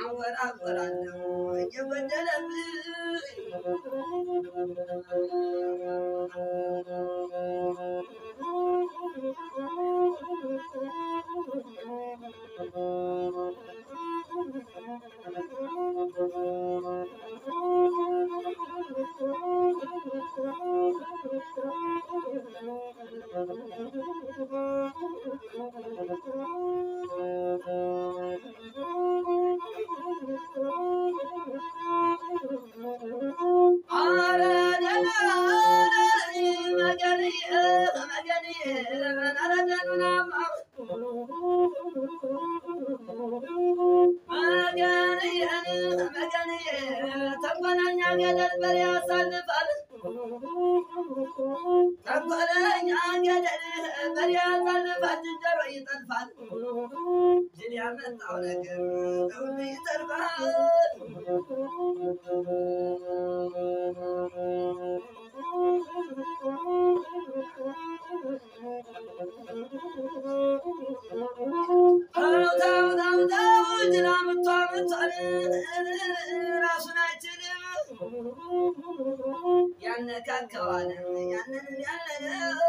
አወራወራለሁ የወደለብኝ ሁሉ ይተርፋል። ተው ተው ተው ተው ጅራ ምቷ ምቷን ራሱን አይችልም ያነካከዋል ያንን ያለነው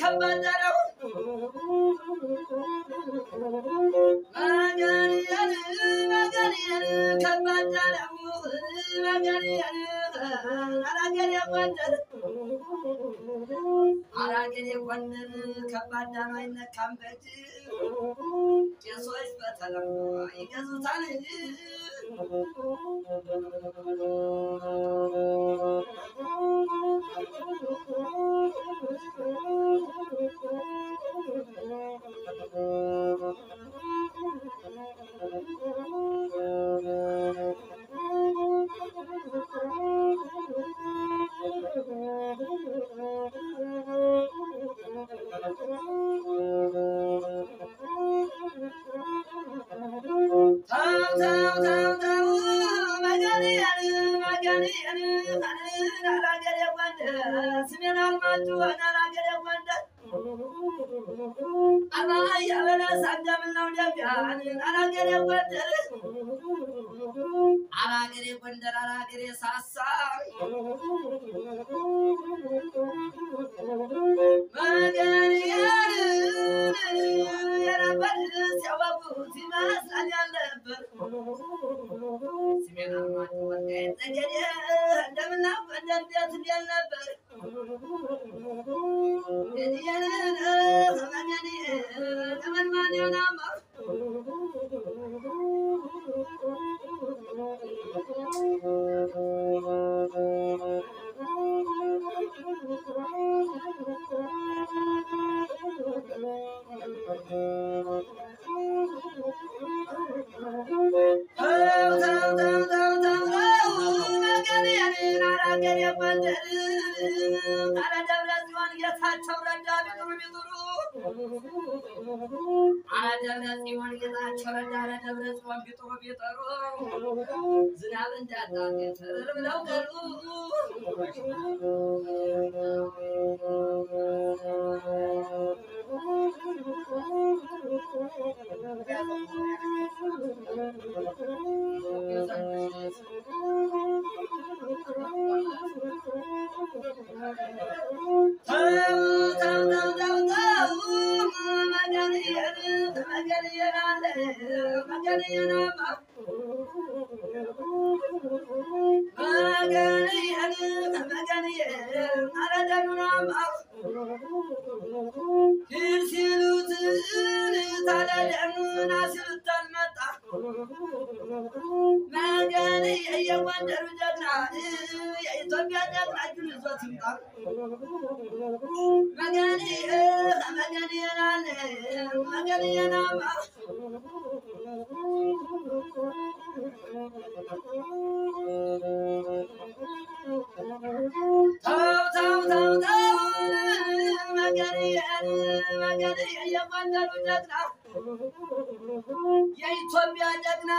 ከባድ ነው መገንየን መገንየን ከባድ ነው መገንየን አራገር የጎንደር አራገር የጎንደር ከባድ ነው አይነካም በእጅ ቄሶች በተለምዶ ይገዙታል ተው ስሜን አራገር የጎንደር አራገር የጎንደር አራገር የሳሳ Kalp yatıp yanına ben. Ne? ዝናብ እንዳጣ ተር ብለው ቀሩ Thank. manjar janna Ethiopia janna julu zotimta magani magani yanale magani yanama. Tav tav tav tav magani magani yapanlar janna Ethiopia janna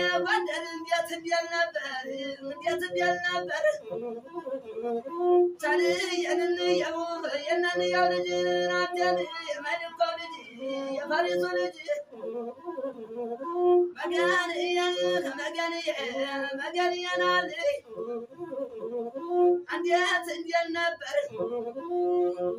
የጎንደር እንዴት እንዴት ነበር እንዴት እንዴት ነበር ቻልየንን የቡ የነንየው ልጅ ናቴን የመልኮው ልጅ የፈሪሱ ልጅ መገንየን መገንየ መገንየናል እንዴት እንዴት ነበር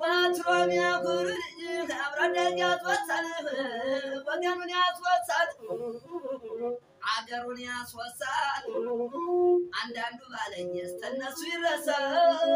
ወትሮም የኩርልኝ አብረደግ ያስወሳል ወገኑን ያስወሳል አገሩን ያስወሳል አንዳንዱ ባለኝ እስተነሱ ይረሳል